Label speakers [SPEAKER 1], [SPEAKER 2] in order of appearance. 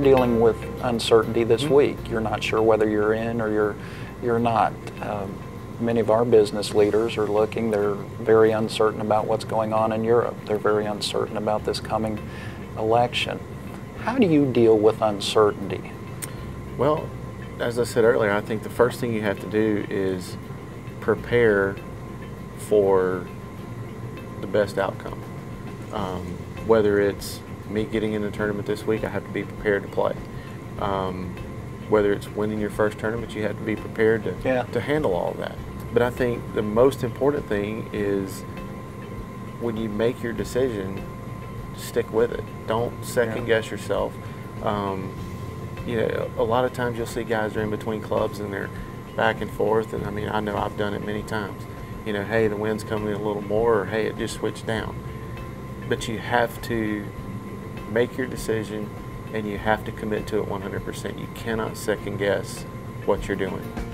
[SPEAKER 1] dealing with uncertainty this
[SPEAKER 2] Mm-hmm.
[SPEAKER 1] week. You're not sure whether you're in or you're you're not. Um, many of our business leaders are looking. They're very uncertain about what's going on in Europe. They're very uncertain about this coming election. How do you deal with uncertainty?
[SPEAKER 2] Well, as I said earlier, I think the first thing you have to do is prepare for the best outcome. Um, whether it's me getting in the tournament this week, I have to be prepared to play. Um, whether it's winning your first tournament, you have to be prepared to,
[SPEAKER 1] Yeah.
[SPEAKER 2] to handle all of that. But I think the most important thing is when you make your decision, stick with it. Don't second
[SPEAKER 1] Yeah.
[SPEAKER 2] guess yourself. Um, you know, a lot of times you'll see guys are in between clubs and they're back and forth. And I mean, I know I've done it many times. You know, hey, the wind's coming in a little more, or hey, it just switched down. But you have to make your decision and you have to commit to it 100%. You cannot second guess what you're doing.